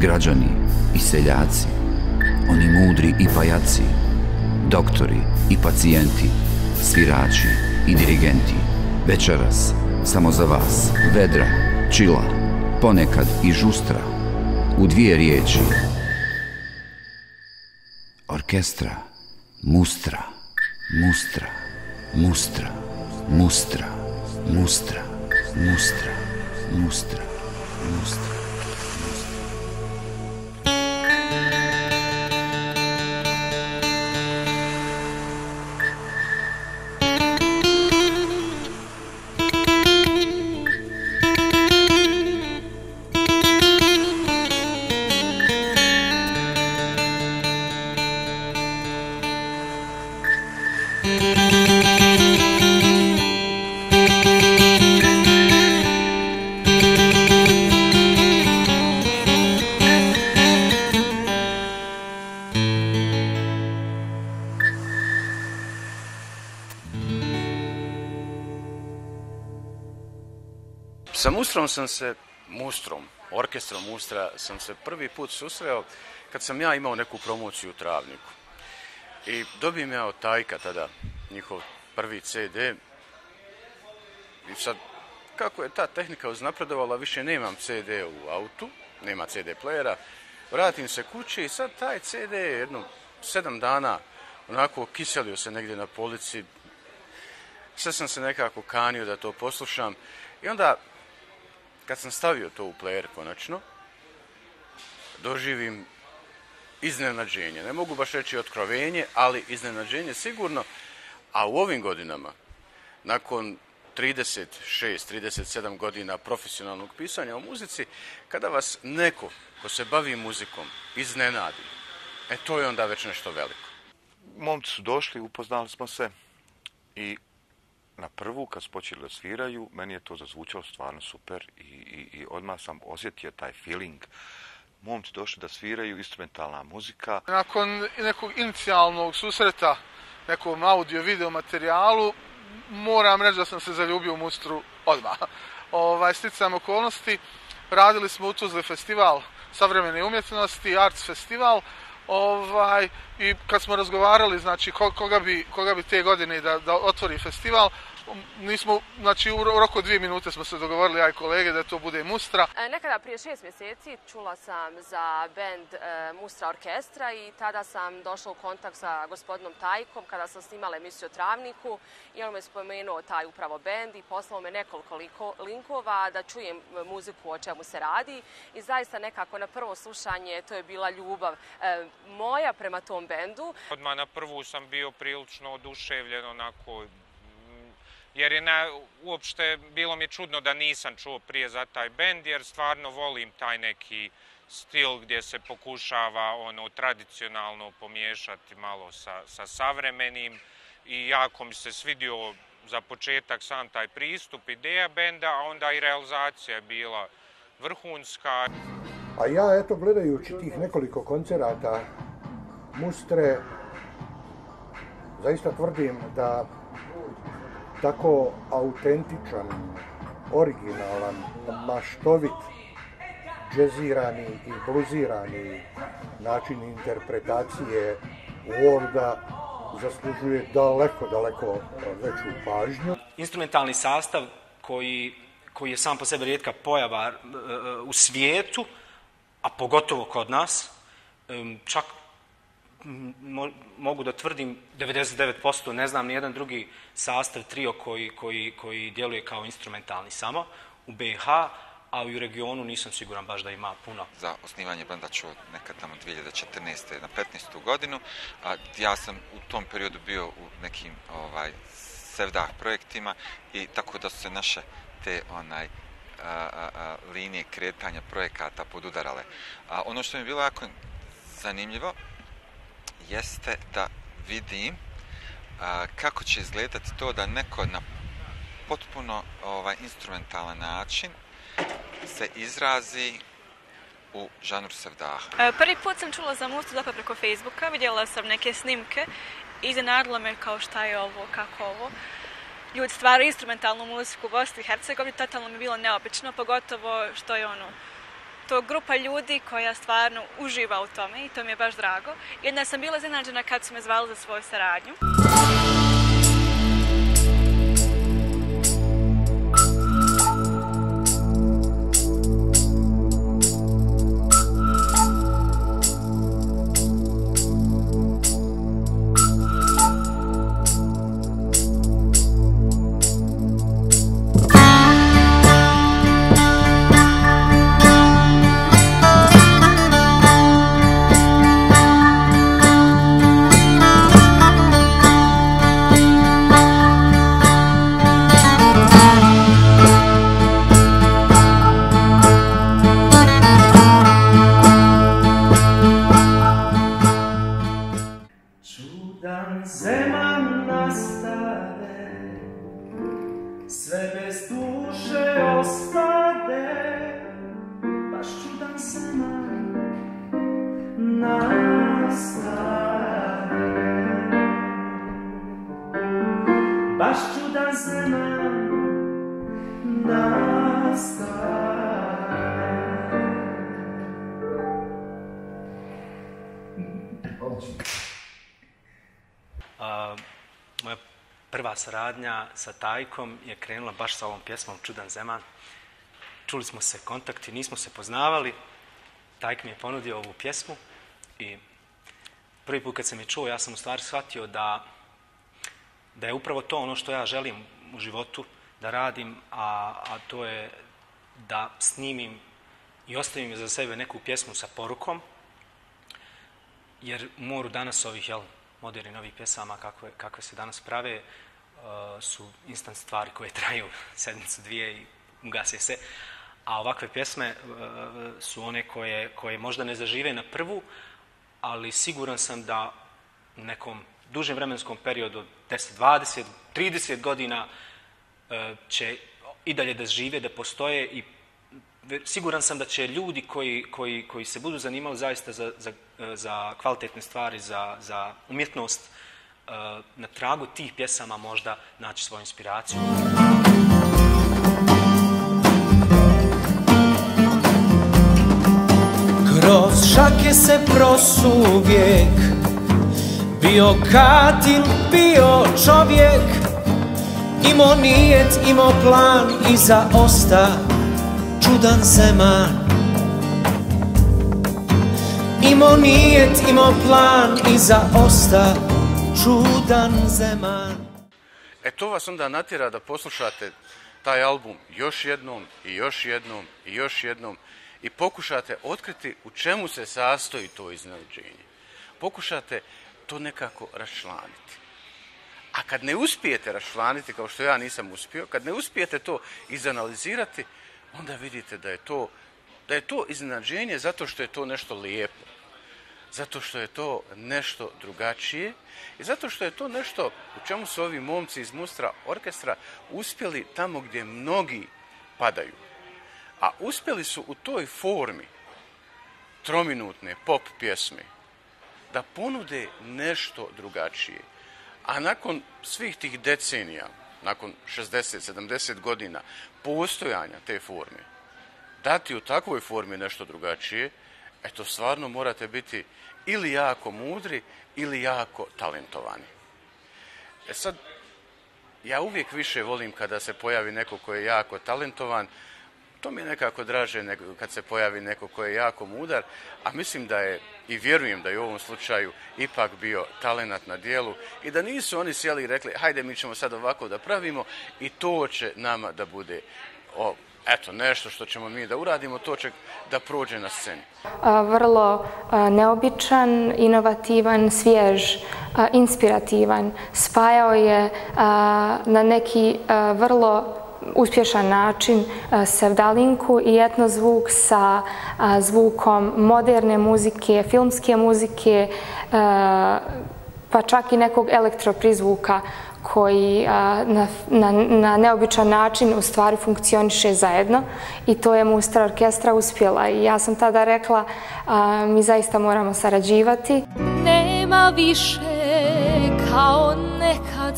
građani i seljaci, oni mudri i pajaci, doktori i pacijenti, svirači i dirigenti, večeras, samo za vas, vedra, čila, ponekad i žustra, u dvije riječi. Orkestra, mustra, mustra, mustra, mustra, mustra, mustra, mustra, mustra. mustra. Mustrom sam se, Mustrom, orkestrom Mustra, sam se prvi put susreo kad sam ja imao neku promociju u Travniku. I dobijem ja od Tajka tada njihov prvi CD. I sad, kako je ta tehnika uznapredovala, više nemam CD u autu, nema CD playera. Vratim se kući i sad taj CD je jedno sedam dana onako kiselio se negdje na polici. Sad sam se nekako kanio da to poslušam. I onda kad sam stavio to u player konačno, doživim iznenađenje. Ne mogu baš reći otkrovenje, ali iznenađenje sigurno. A u ovim godinama, nakon 36, 37 godina profesionalnog pisanja o muzici, kada vas neko ko se bavi muzikom iznenadi, e to je onda već nešto veliko. Momci su došli, upoznali smo se i na prvu kad su počeli da sviraju, meni je to zazvučalo stvarno super i, i, i odmah sam osjetio taj feeling. Momci došli da sviraju instrumentalna muzika. Nakon nekog inicijalnog susreta, nekom audio-video materijalu, moram reći da sam se zaljubio u Mustru odmah. Ovaj, sticam okolnosti, radili smo u Tuzli festival savremene umjetnosti, Arts festival, ovaj i kad smo razgovarali znači koga bi koga bi te godine da da otvori festival nismo, znači u roku dvije minute smo se dogovorili, aj kolege, da to bude Mustra. E, nekada prije šest mjeseci čula sam za band e, Mustra Orkestra i tada sam došla u kontakt sa gospodinom Tajkom kada sam snimala emisiju o Travniku i on me spomenuo taj upravo band i poslao me nekoliko linkova da čujem muziku o čemu se radi i zaista nekako na prvo slušanje to je bila ljubav e, moja prema tom bendu. Odmah na prvu sam bio prilično oduševljen onako jer je na, uopšte bilo mi je čudno da nisam čuo prije za taj bend, jer stvarno volim taj neki stil gdje se pokušava ono tradicionalno pomiješati malo sa, sa savremenim i jako mi se svidio za početak sam taj pristup, ideja benda, a onda i realizacija je bila vrhunska. A ja, eto, gledajući tih nekoliko koncerata Mustre, zaista tvrdim da tako autentičan, originalan, maštovit, džezirani i bluzirani način interpretacije Worda zaslužuje daleko, daleko veću pažnju. Instrumentalni sastav koji, koji je sam po sebi rijetka pojava e, e, u svijetu, a pogotovo kod nas, čak mogu da tvrdim 99%, ne znam ni jedan drugi sastav trio koji, koji, koji djeluje kao instrumentalni samo u BiH, a u regionu nisam siguran baš da ima puno. Za osnivanje benda ću nekad tamo 2014. na 15. godinu, a ja sam u tom periodu bio u nekim ovaj sevdah projektima i tako da su se naše te onaj a, a, a, linije kretanja projekata podudarale. A ono što mi je bilo jako zanimljivo, jeste da vidim a, kako će izgledati to da neko na potpuno ovaj instrumentalan način se izrazi u žanru sevdaha. E, prvi put sam čula za mustu dakle preko Facebooka, vidjela sam neke snimke i iznenadilo me kao šta je ovo, kako ovo. Ljudi stvaraju instrumentalnu muziku u Bosni i Hercegovini, totalno mi je bilo neobično, pogotovo što je ono to grupa ljudi koja stvarno uživa u tome i to mi je baš drago. Jedna sam bila iznenađena kad su me zvali za svoju saradnju. stars. Saradnja sa Tajkom je krenula baš sa ovom pjesmom Čudan zeman. Čuli smo se kontakti, nismo se poznavali. Tajk mi je ponudio ovu pjesmu i prvi put kad sam je čuo, ja sam u stvari shvatio da, da je upravo to ono što ja želim u životu da radim, a, a to je da snimim i ostavim za sebe neku pjesmu sa porukom, jer moru danas ovih jel, moderni novih pjesama kakve, kakve se danas prave, Uh, Eh, su instant stvari koje traju sedmicu, dvije i gase se. A ovakve pjesme uh, su one koje, koje možda ne zažive na prvu, ali siguran sam da u nekom dužem vremenskom periodu, 10, 20, 30 godina, uh, će i dalje da žive, da postoje i siguran sam da će ljudi koji, koji, koji se budu zanimali zaista za, za, za kvalitetne stvari, za, za umjetnost, uh, Eh, na tragu tih pjesama možda naći svoju inspiraciju. Kroz šake se prosu uvijek. Bio katil, bio čovjek. Imo nijet, imo plan i za osta čudan zeman. Imo nijet, imo plan i za osta čudan zeman. E to vas onda natjera da poslušate taj album još jednom i još jednom i još jednom i pokušate otkriti u čemu se sastoji to iznenađenje. Pokušate to nekako rašlaniti. A kad ne uspijete rašlaniti, kao što ja nisam uspio, kad ne uspijete to izanalizirati, onda vidite da je to, da je to iznenađenje zato što je to nešto lijepo zato što je to nešto drugačije i zato što je to nešto u čemu su ovi momci iz Mustra orkestra uspjeli tamo gdje mnogi padaju. A uspjeli su u toj formi trominutne pop pjesme da ponude nešto drugačije. A nakon svih tih decenija, nakon 60-70 godina postojanja te forme, dati u takvoj formi nešto drugačije, eto stvarno morate biti ili jako mudri ili jako talentovani. E sad, ja uvijek više volim kada se pojavi neko ko je jako talentovan, to mi je nekako draže nego kad se pojavi neko ko je jako mudar, a mislim da je, i vjerujem da je u ovom slučaju ipak bio talenat na dijelu i da nisu oni sjeli i rekli, hajde mi ćemo sad ovako da pravimo i to će nama da bude o, eto, nešto što ćemo mi da uradimo, to će da prođe na sceni. Vrlo neobičan, inovativan, svjež, inspirativan. Spajao je na neki vrlo uspješan način sevdalinku i etnozvuk sa zvukom moderne muzike, filmske muzike, pa čak i nekog elektroprizvuka koji na, na, na neobičan način u stvari funkcioniše zajedno i to je Mustra orkestra uspjela i ja sam tada rekla a, mi zaista moramo sarađivati. Nema više kao nekad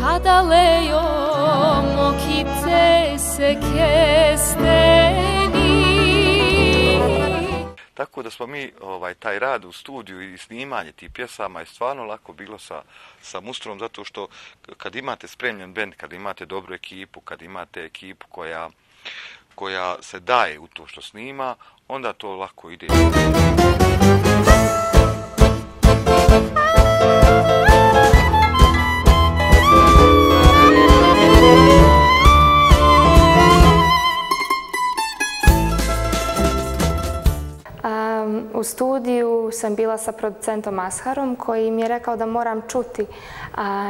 kada lejom mokite se kesteni Tako da smo mi ovaj taj rad u studiju i snimanje tih pjesama je stvarno lako bilo sa, sa Mustrom, zato što kad imate spremljen bend, kad imate dobru ekipu, kad imate ekipu koja, koja se daje u to što snima, onda to lako ide. Studiju sam bila sa producentom Asharom koji mi je rekao da moram čuti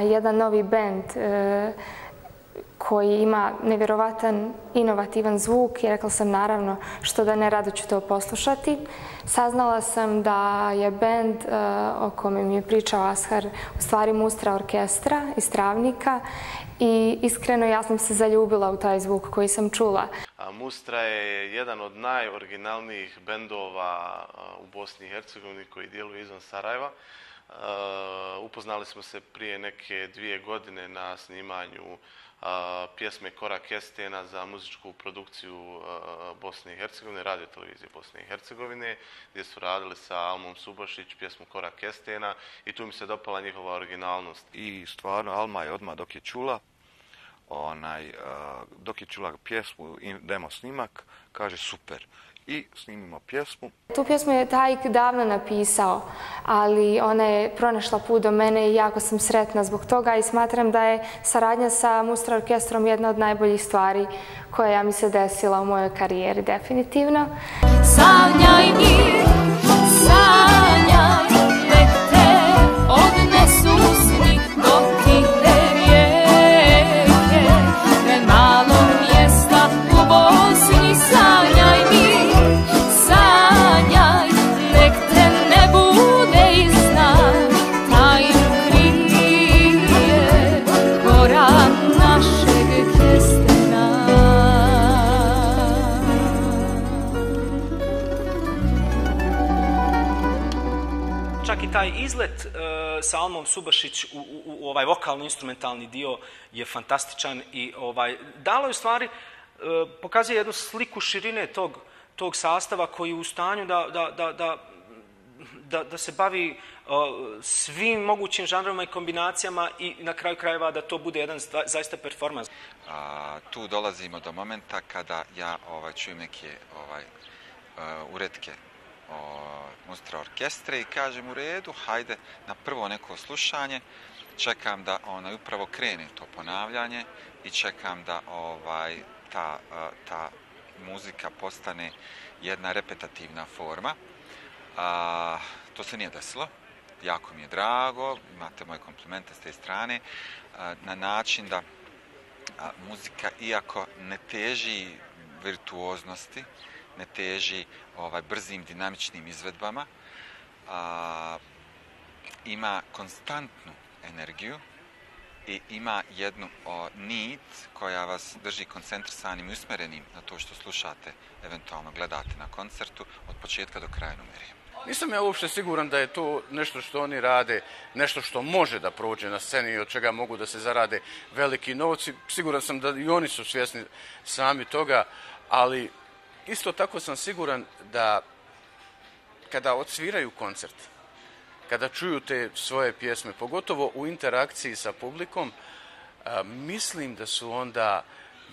jedan novi band e, koji ima nevjerovatan, inovativan zvuk i rekla sam naravno što da ne rado ću to poslušati. Saznala sam da je band e, o kome mi je pričao Ashar u stvari Mustra orkestra iz Travnika i iskreno ja sam se zaljubila u taj zvuk koji sam čula. Mustra je jedan od najoriginalnijih bendova u Bosni i Hercegovini koji djeluje izvan Sarajeva. Upoznali smo se prije neke dvije godine na snimanju pjesme Korak Kestena za muzičku produkciju Bosne i Hercegovine, radio televizije Bosne i Hercegovine, gdje su radili sa Almom Subašić pjesmu Korak Kestena i tu mi se dopala njihova originalnost. I stvarno, Alma je odmah dok je čula, onaj, uh, dok je čula pjesmu i demo snimak, kaže super. I snimimo pjesmu. Tu pjesmu je Tajk davno napisao, ali ona je pronašla put do mene i jako sam sretna zbog toga i smatram da je saradnja sa Mustra orkestrom jedna od najboljih stvari koja mi se desila u mojoj karijeri, definitivno. Sanjaj mi, izlet uh, e, sa Almom Subašić u, u, u ovaj vokalno-instrumentalni dio je fantastičan i ovaj dalo je u stvari uh, pokazuje jednu sliku širine tog, tog sastava koji je u stanju da, da, da, da, da, da se bavi uh, svim mogućim žanrovima i kombinacijama i na kraju krajeva da to bude jedan zaista performans. A, tu dolazimo do momenta kada ja ovaj čujem neke ovaj uh, uretke o, Mustra orkestre i kažem u redu, hajde na prvo neko slušanje, čekam da ona upravo krene to ponavljanje i čekam da ovaj ta, ta muzika postane jedna repetativna forma. A, to se nije desilo. Jako mi je drago, imate moje komplimente s te strane, a, na način da a, muzika, iako ne teži virtuoznosti, ne teži ovaj brzim dinamičnim izvedbama a, ima konstantnu energiju i ima jednu o, nit koja vas drži koncentrisanim i usmerenim na to što slušate, eventualno gledate na koncertu od početka do kraja numerije. Nisam ja uopšte siguran da je to nešto što oni rade, nešto što može da prođe na sceni i od čega mogu da se zarade veliki novci. Siguran sam da i oni su svjesni sami toga, ali isto tako sam siguran da kada odsviraju koncert, kada čuju te svoje pjesme, pogotovo u interakciji sa publikom, mislim da su onda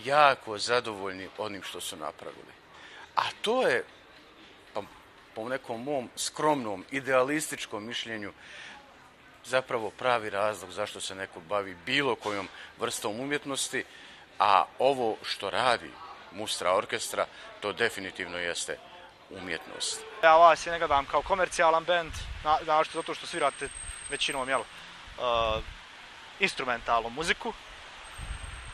jako zadovoljni onim što su napravili. A to je, pa, po nekom mom skromnom, idealističkom mišljenju, zapravo pravi razlog zašto se neko bavi bilo kojom vrstom umjetnosti, a ovo što radi Mustra orkestra, to definitivno jeste umjetnost. Ja vas je ne gledam kao komercijalan band, našto zato što svirate većinom jel, uh, instrumentalnu muziku,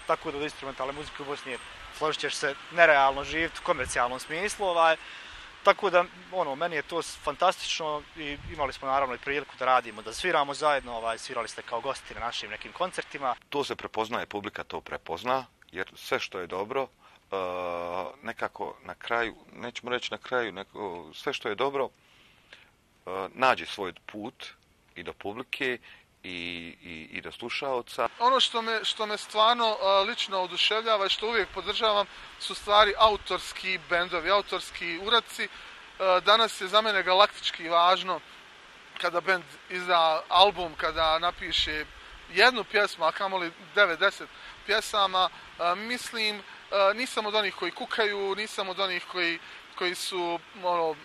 tako da instrumentalne muzike u Bosni složit ćeš se nerealno živjeti u komercijalnom smislu, ovaj, tako da ono, meni je to fantastično i imali smo naravno i priliku da radimo, da sviramo zajedno, ovaj, svirali ste kao gosti na našim nekim koncertima. To se prepoznaje, publika to prepozna, jer sve što je dobro, uh, nekako na kraju, nećemo reći na kraju, neko, sve što je dobro, uh, nađe svoj put i do publike i, i, i do slušaoca. Ono što me, što me stvarno lično oduševljava i što uvijek podržavam su stvari autorski bendovi, autorski uradci. Danas je za mene galaktički važno kada bend izda album, kada napiše jednu pjesmu, a kamoli 9-10 pjesama, mislim, nisam od onih koji kukaju, nisam od onih koji, koji su ono,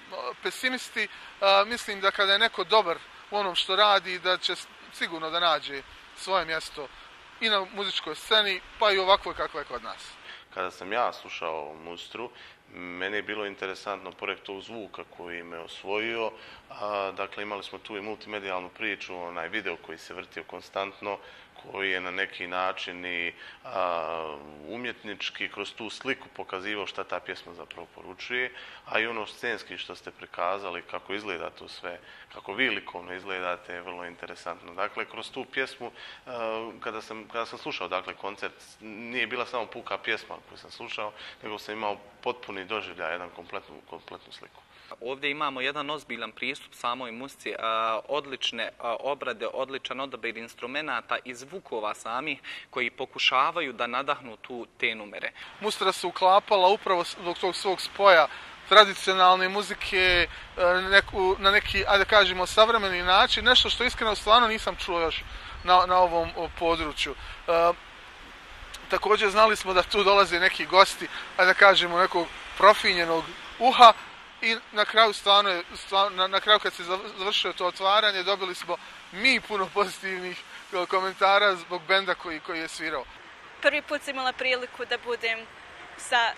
pesimisti, mislim da kada je neko dobar u onom što radi, da će sigurno da nađe svoje mjesto i na muzičkoj sceni, pa i ovakvoj kakva je kod nas. Kada sam ja slušao Mustru, meni je bilo interesantno, pored tog zvuka koji me osvojio, a, dakle imali smo tu i multimedijalnu priču, onaj video koji se vrtio konstantno, koji je na neki način i a, umjetnički kroz tu sliku pokazivao šta ta pjesma zapravo poručuje, a i ono scenski što ste prikazali, kako izgleda to sve, kako vi likovno izgledate, je vrlo interesantno. Dakle, kroz tu pjesmu, a, kada, sam, kada sam slušao dakle, koncert, nije bila samo puka pjesma koju sam slušao, nego sam imao potpuni doživljaj, jedan kompletnu, kompletnu sliku. Ovdje imamo jedan ozbiljan pristup samoj muzici, odlične obrade, odličan odabir instrumenta i zvukova sami koji pokušavaju da nadahnu tu te numere. Mustra se uklapala upravo zbog tog svog spoja tradicionalne muzike e, neku, na neki, ajde kažemo, savremeni način, nešto što iskreno stvarno nisam čuo još na, na ovom području. E, također znali smo da tu dolaze neki gosti, ajde da kažemo, nekog profinjenog uha, i na kraju stvarno je, stvarno, na, na kraju kad se završio to otvaranje, dobili smo mi puno pozitivnih e, komentara zbog benda koji, koji je svirao. Prvi put sam imala priliku da budem sa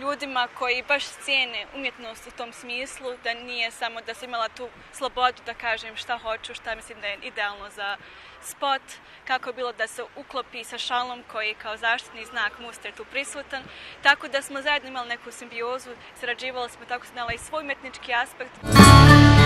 ljudima koji baš cijene umjetnost u tom smislu, da nije samo da sam imala tu slobodu da kažem šta hoću, šta mislim da je idealno za spot, kako je bilo da se uklopi sa šalom koji je kao zaštitni znak Muster tu prisutan. Tako da smo zajedno imali neku simbiozu, sarađivali smo tako znala i svoj umetnički aspekt. Muzika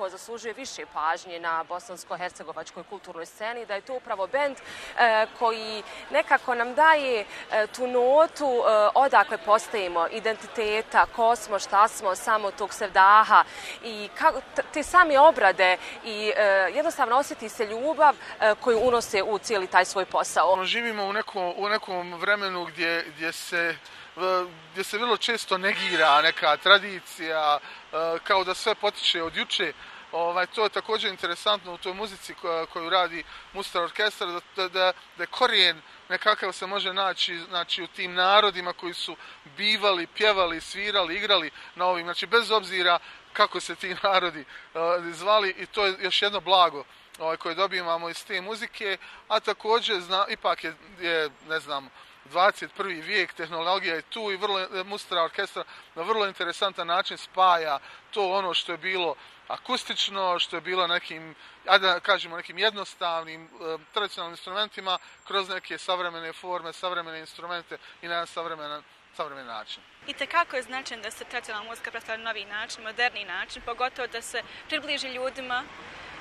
svakako zaslužuje više pažnje na bosansko-hercegovačkoj kulturnoj sceni, da je to upravo bend e, koji nekako nam daje e, tu notu e, odakle postajemo, identiteta, ko smo, šta smo, samo tog sevdaha i kako, te same obrade i e, jednostavno osjeti se ljubav e, koju unose u cijeli taj svoj posao. Živimo u nekom, u nekom vremenu gdje, gdje se E, gdje se vrlo često negira neka tradicija, e, kao da sve potiče od juče. Ovaj, to je također interesantno u toj muzici koju radi Mustar Orkestar, da, da, da, je korijen nekakav se može naći znači, u tim narodima koji su bivali, pjevali, svirali, igrali na ovim. Znači, bez obzira kako se ti narodi uh, zvali i to je još jedno blago ovaj, koje dobivamo iz te muzike, a također zna, ipak je, je ne znam, 21. vijek, tehnologija je tu i vrlo, e, Mustra orkestra na vrlo interesantan način spaja to ono što je bilo akustično, što je bilo nekim, ajde da kažemo, nekim jednostavnim e, tradicionalnim instrumentima kroz neke savremene forme, savremene instrumente i na jedan savremen, savremen način. I tekako je značajno da se tradicionalna muzika predstavlja na novi način, moderni način, pogotovo da se približi ljudima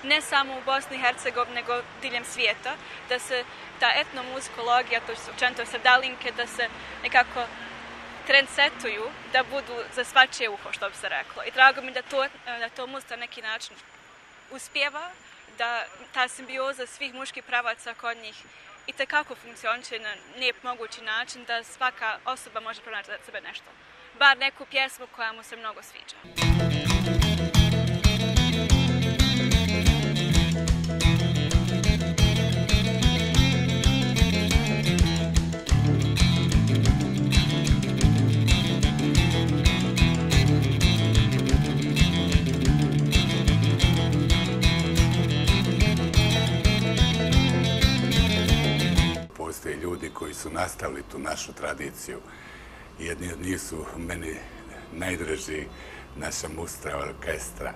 ne samo u Bosni i Hercegovini, nego diljem svijeta, da se ta etnomuzikologija, to su učento srdalinke, da se nekako trendsetuju, da budu za svačije uho, što bi se reklo. I drago mi da to, da to muzika neki način uspjeva, da ta simbioza svih muških pravaca kod njih i tekako funkcioniče na lijep mogući način da svaka osoba može pronaći za sebe nešto. Bar neku pjesmu koja mu se mnogo sviđa. Ljudi koji su nastavili tu našu tradiciju. Jedni od njih su meni najdraži naša mustra orkestra.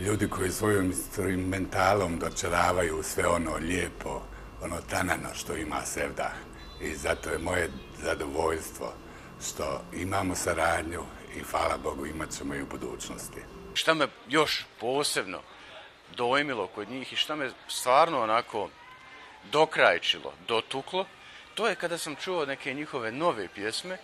Ljudi koji svojim instrumentalom dočaravaju sve ono lijepo, ono tanano što ima Sevdah. I zato je moje zadovoljstvo što imamo saradnju i hvala Bogu imat ćemo i u budućnosti. Šta me još posebno dojmilo kod njih i šta me stvarno onako dokrajčilo, dotuklo, to je kada sam čuo neke njihove nove pjesme,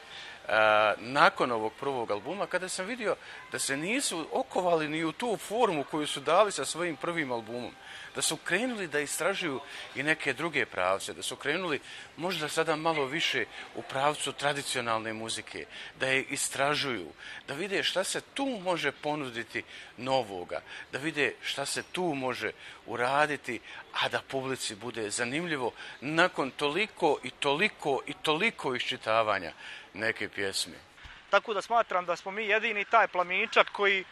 nakon ovog prvog albuma, kada sam vidio da se nisu okovali ni u tu formu koju su dali sa svojim prvim albumom, da su krenuli da istražuju i neke druge pravce, da su krenuli možda sada malo više u pravcu tradicionalne muzike, da je istražuju, da vide šta se tu može ponuditi novoga, da vide šta se tu može uraditi, a da publici bude zanimljivo nakon toliko i toliko i toliko iščitavanja neke pjesme. Tako da smatram da smo mi jedini taj plaminčak koji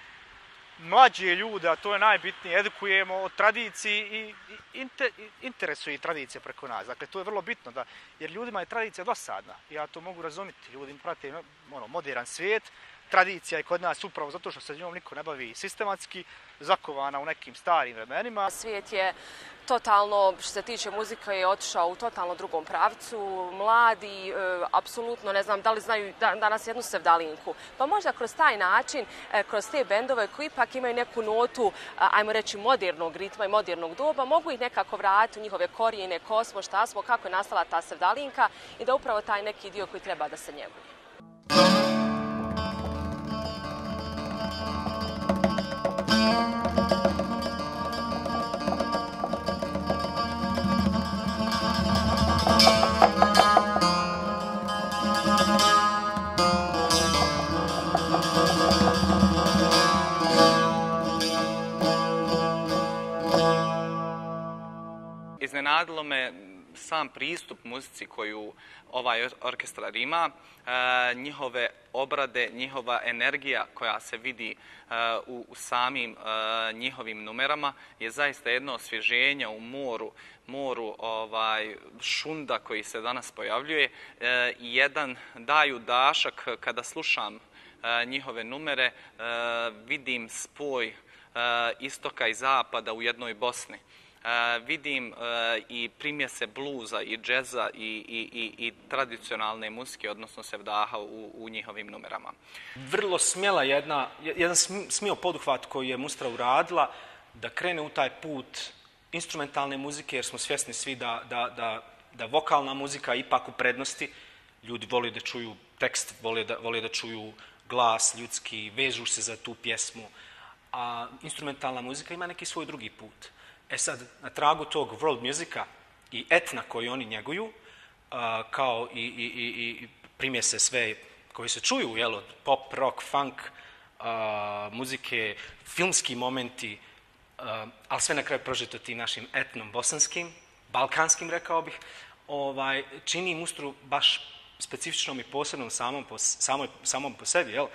mlađe ljude, a to je najbitnije, edukujemo o tradiciji i inter, interesuje i tradicije preko nas. Dakle, to je vrlo bitno, da, jer ljudima je tradicija dosadna. Ja to mogu razumjeti. Ljudi prate ono, modern svijet, tradicija je kod nas upravo zato što se njom niko ne bavi sistematski, zakovana u nekim starim vremenima. Svijet je totalno, što se tiče muzike, je otišao u totalno drugom pravcu. Mladi, e, apsolutno, ne znam da li znaju da, danas jednu sevdalinku. Pa možda kroz taj način, e, kroz te bendove koji ipak imaju neku notu, e, ajmo reći, modernog ritma i modernog doba, mogu ih nekako vratiti u njihove korijene, kosmo, šta smo, kako je nastala ta sevdalinka i da upravo taj neki dio koji treba da se njeguje. Iznenadilo me sam pristup muzici koju ovaj orkestrar ima, e, njihove obrade, njihova energija koja se vidi e, u, u samim e, njihovim numerama je zaista jedno osvježenje u moru, moru ovaj šunda koji se danas pojavljuje. I jedan daju dašak kada slušam njihove numere, vidim spoj istoka i zapada u jednoj Bosni vidim i primjese bluza i džeza i, i, i, i tradicionalne muzike, odnosno sevdaha u, u njihovim numerama. Vrlo smjela jedna, jedan smio poduhvat koji je Mustra uradila da krene u taj put instrumentalne muzike, jer smo svjesni svi da, da, da, da vokalna muzika ipak u prednosti. Ljudi vole da čuju tekst, vole da, vole da čuju glas ljudski, vežu se za tu pjesmu. A instrumentalna muzika ima neki svoj drugi put. E sad, na tragu tog world muzika i etna koji oni njeguju, kao i, i, i, i primje se sve koji se čuju, jel, od pop, rock, funk, muzike, filmski momenti, uh, ali sve na kraju prožeto tim našim etnom bosanskim, balkanskim, rekao bih, ovaj, čini Mustru baš specifičnom i posebnom samom po, samoj, samom po sebi, jel?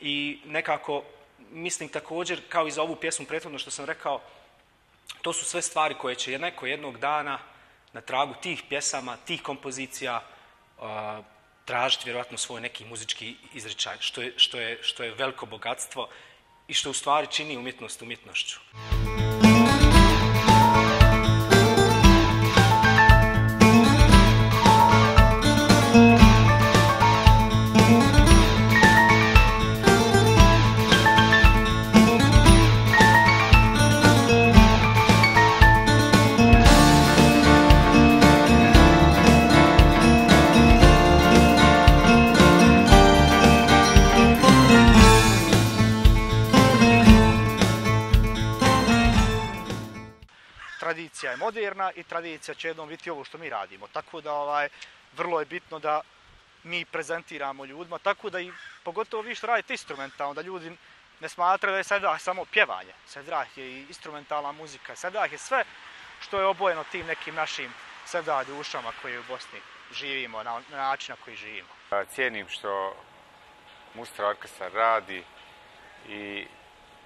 I nekako, mislim također, kao i za ovu pjesmu prethodno što sam rekao, to su sve stvari koje će neko jednog dana na tragu tih pjesama, tih kompozicija tražiti vjerojatno svoj neki muzički izrečaj, što je, što, je, što je veliko bogatstvo i što u stvari čini umjetnost umjetnošću. Muzika tradicija će jednom biti ovo što mi radimo. Tako da ovaj vrlo je bitno da mi prezentiramo ljudima, tako da i pogotovo vi što radite instrumentalno, da ljudi ne smatraju da je sedrah samo pjevanje. Sedrah je i instrumentalna muzika. sedrah je sve što je obojeno tim nekim našim sedrah dušama koji u Bosni živimo, na, na način na koji živimo. Cijenim što Mustra Orkestra radi i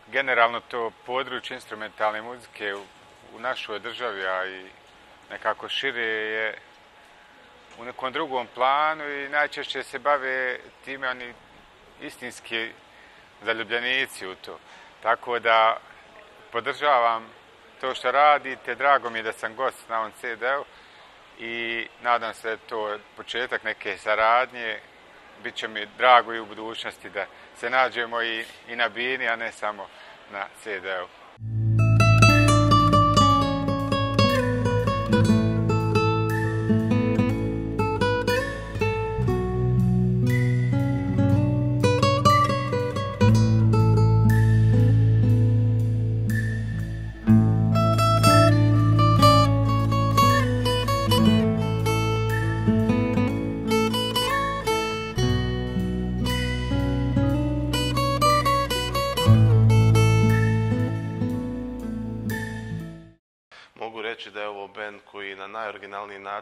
generalno to područje instrumentalne muzike u našoj državi, a i nekako šire je u nekom drugom planu i najčešće se bave time oni istinski zaljubljenici u to. Tako da podržavam to što radite, drago mi je da sam gost na ovom CD-u i nadam se da je to početak neke saradnje. Biće mi drago i u budućnosti da se nađemo i, i na bini, a ne samo na CD-u.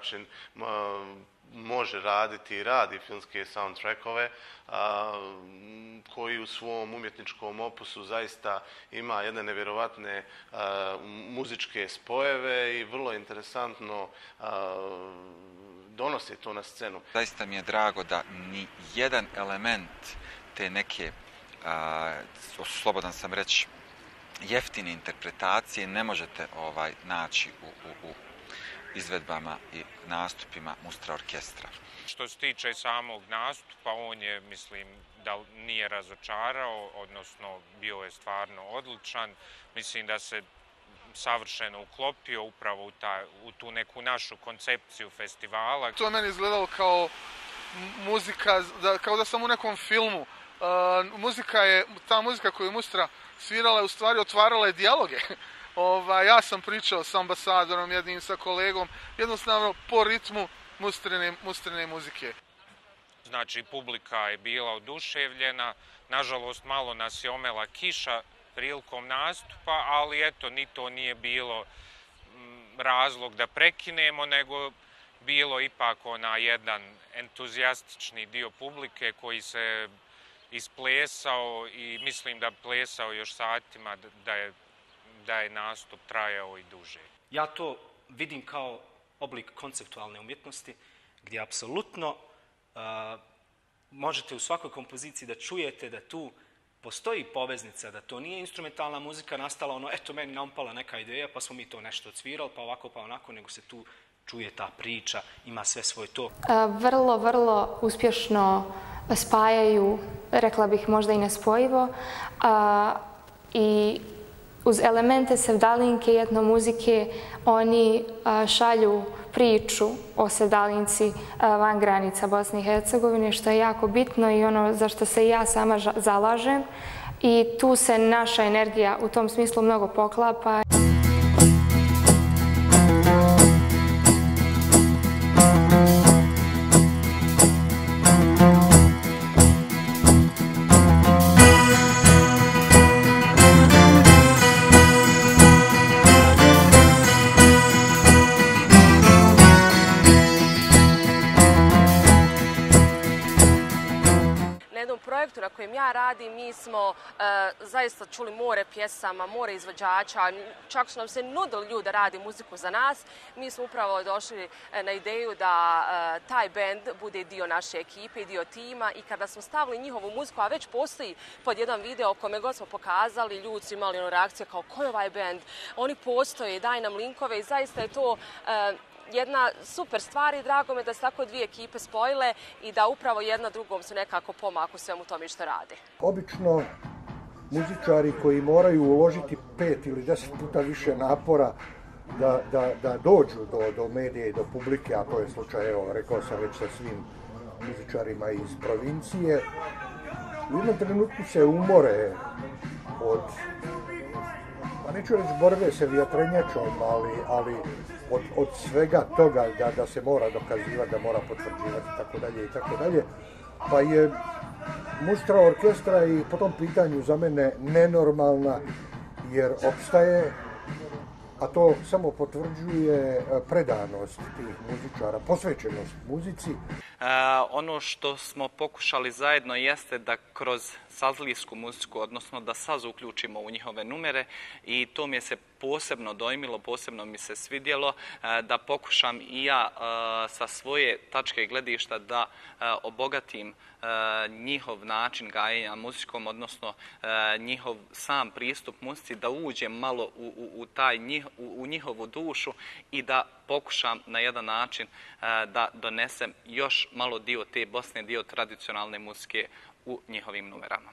Način može raditi i radi filmske soundtrackove a, koji u svom umjetničkom opusu zaista ima jedne nevjerovatne muzičke spojeve i vrlo interesantno donose to na scenu. Zaista mi je drago da ni jedan element te neke, slobodan sam reći, jeftine interpretacije ne možete ovaj naći u, u, u izvedbama i nastupima Mustra orkestra. Što se tiče samog nastupa, on je, mislim, da nije razočarao, odnosno bio je stvarno odličan. Mislim da se savršeno uklopio upravo u, ta, u tu neku našu koncepciju festivala. To je meni izgledalo kao muzika, da, kao da sam u nekom filmu. Uh, muzika je, ta muzika koju Mustra svirala je u stvari otvarala je dijaloge. Ova, ja sam pričao s ambasadorom, jednim sa kolegom, jednostavno po ritmu mustrene, mustrene muzike. Znači, publika je bila oduševljena, nažalost, malo nas je omela kiša prilikom nastupa, ali eto, ni to nije bilo mm, razlog da prekinemo, nego bilo ipak ona jedan entuzijastični dio publike koji se isplesao i mislim da plesao još satima da je da je nastup trajao i duže. Ja to vidim kao oblik konceptualne umjetnosti, gdje apsolutno uh, možete u svakoj kompoziciji da čujete da tu postoji poveznica, da to nije instrumentalna muzika nastala, ono, eto, meni nampala neka ideja, pa smo mi to nešto odsvirali, pa ovako, pa onako, nego se tu čuje ta priča, ima sve svoj to. Vrlo, vrlo uspješno spajaju, rekla bih možda i nespojivo, a, i uz elemente sevdalinke i etnomuzike oni šalju priču o sevdalinci van granica Bosne i Hercegovine, što je jako bitno i ono za što se ja sama zalažem. I tu se naša energija u tom smislu mnogo poklapa. Radi, mi smo e, zaista čuli more pjesama, more izvođača, čak su nam se nudili ljudi da radi muziku za nas. Mi smo upravo došli e, na ideju da e, taj band bude dio naše ekipe, dio tima i kada smo stavili njihovu muziku, a već postoji pod jedan video kome god smo pokazali, ljudi su imali ono reakcije kao ko je ovaj band, oni postoje, daj nam linkove i zaista je to e, jedna super stvar i drago me da se tako dvije ekipe spojile i da upravo jedna drugom su nekako pomaku svemu tome što rade. Obično muzičari koji moraju uložiti pet ili deset puta više napora da, da, da dođu do, do medije i do publike, a to je slučaj, evo, rekao sam već sa svim muzičarima iz provincije, u jednom trenutku se umore od pa neću reći borbe se vjetrenjačom, ali, ali od, od svega toga da, da se mora dokazivati, da mora potvrđivati i tako dalje i tako dalje, pa je muštra orkestra i po tom pitanju za mene nenormalna jer opstaje a to samo potvrđuje eh, predanost tih muzičara, posvećenost muzici. Ono što smo pokušali zajedno jeste da kroz sazlijsku muziku, odnosno da saz uključimo u njihove numere i to mi je se posebno dojmilo, posebno mi se svidjelo da pokušam i ja sa svoje tačke gledišta da obogatim njihov način gajenja muzikom, odnosno njihov sam pristup muzici, da uđem malo u, u, u taj njih, u njihovu dušu i da pokušam na jedan način e, da donesem još malo dio te Bosne, dio tradicionalne muzike u njihovim numerama.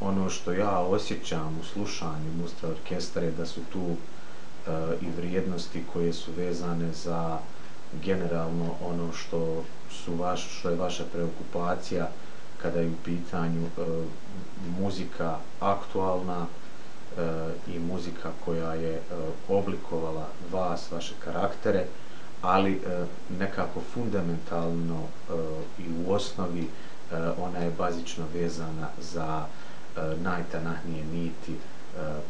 Ono što ja osjećam u slušanju Mustra orkestra je da su tu uh, E, i vrijednosti koje su vezane za generalno ono što su vaš, što je vaša preokupacija kada je u pitanju e, muzika aktualna e, i muzika koja je e, oblikovala vas, vaše karaktere, ali e, nekako fundamentalno e, i u osnovi e, ona je bazično vezana za e, najtanahnije niti e,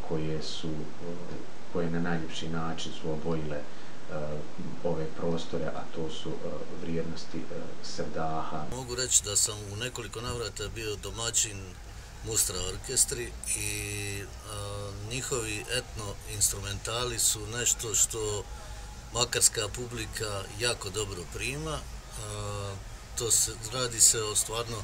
koje su e, koje na najljepši način su obojile uh, ove prostore, a to su uh, vrijednosti e, uh, Sevdaha. Mogu reći da sam u nekoliko navrata bio domaćin Mustra orkestri i uh, njihovi etno instrumentali su nešto što makarska publika jako dobro prima. Uh, to se, radi se o stvarno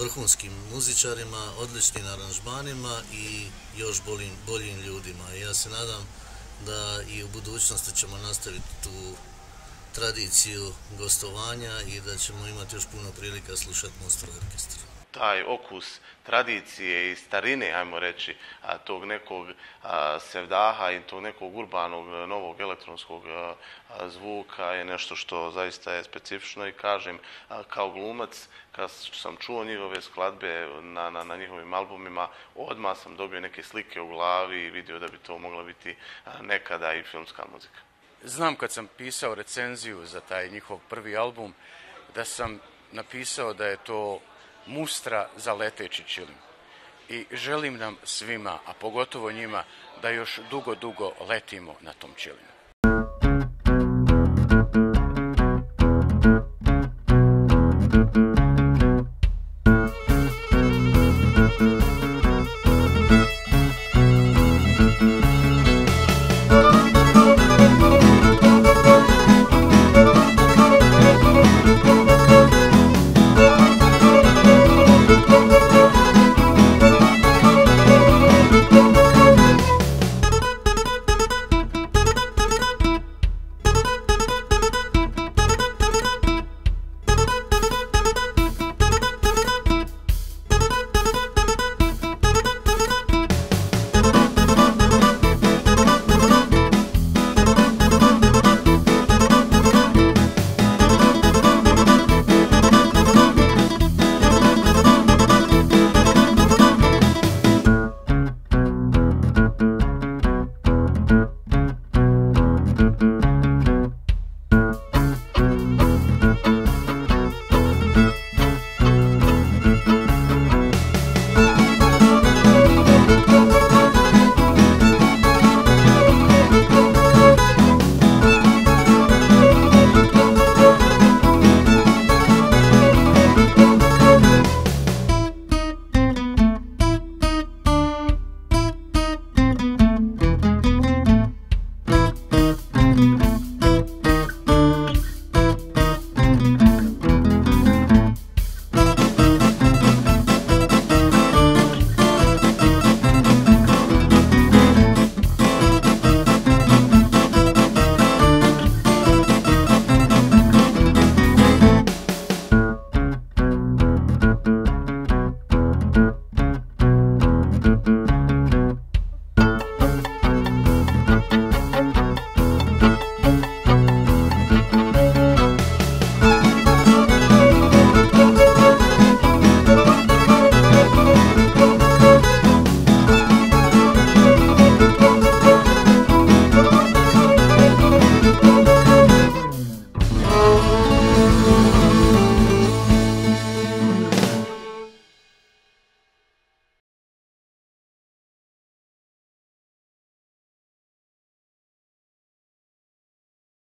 vrhunskim muzičarima, odličnim aranžmanima i još boljim, boljim ljudima. Ja se nadam da i u budućnosti ćemo nastaviti tu tradiciju gostovanja i da ćemo imati još puno prilika slušati Monster orkestra. Taj okus tradicije i starine, ajmo reći, a, tog nekog a, sevdaha i tog nekog urbanog e, novog elektronskog a, a, zvuka je nešto što zaista je specifično i kažem, a, kao glumac, kad sam čuo njihove skladbe na, na, na njihovim albumima, odmah sam dobio neke slike u glavi i vidio da bi to mogla biti a, nekada i filmska muzika. Znam kad sam pisao recenziju za taj njihov prvi album, da sam napisao da je to mustra za leteći čilim. I želim nam svima, a pogotovo njima, da još dugo, dugo letimo na tom čilinu.